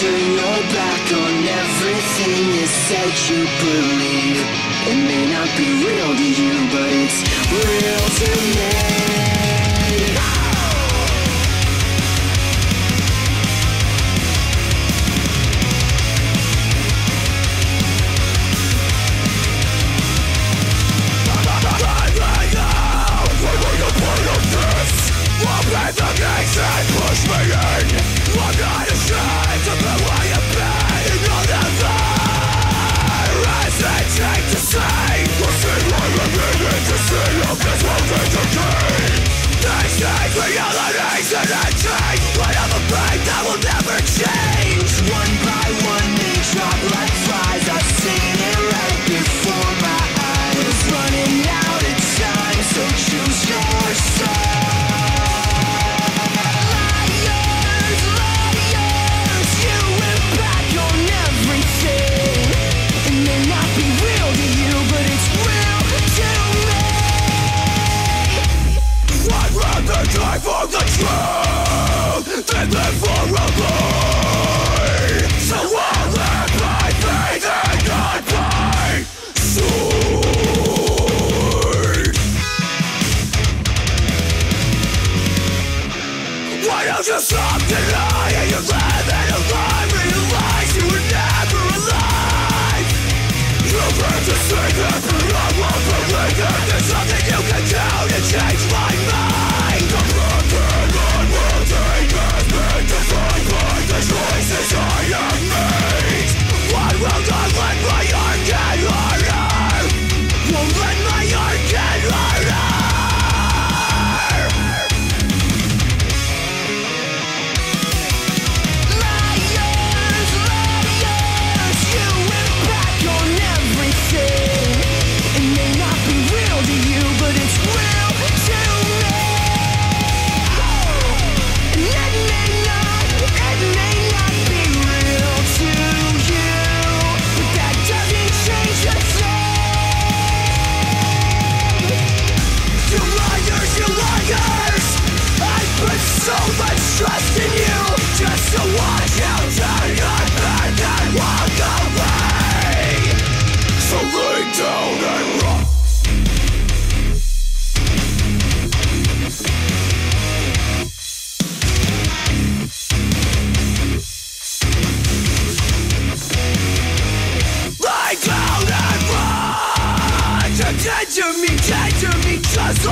turn your back on everything you said you believe. It may not be real to you, but it's real to me.